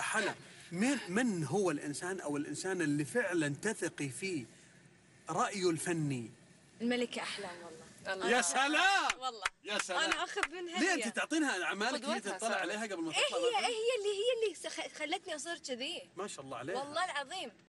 حلا من من هو الإنسان أو الإنسان اللي فعلا تثقي فيه رأيه الفني؟ الملكة أحلام والله. الله. يا سلام! والله. يا سلام. أنا أخذ منها ليه أنت تعطينها؟ اعمالك هي تطلع عليها قبل ما إيه تطلع هي إيه هي اللي هي اللي خلتني أصير كذي. ما شاء الله عليها. والله العظيم.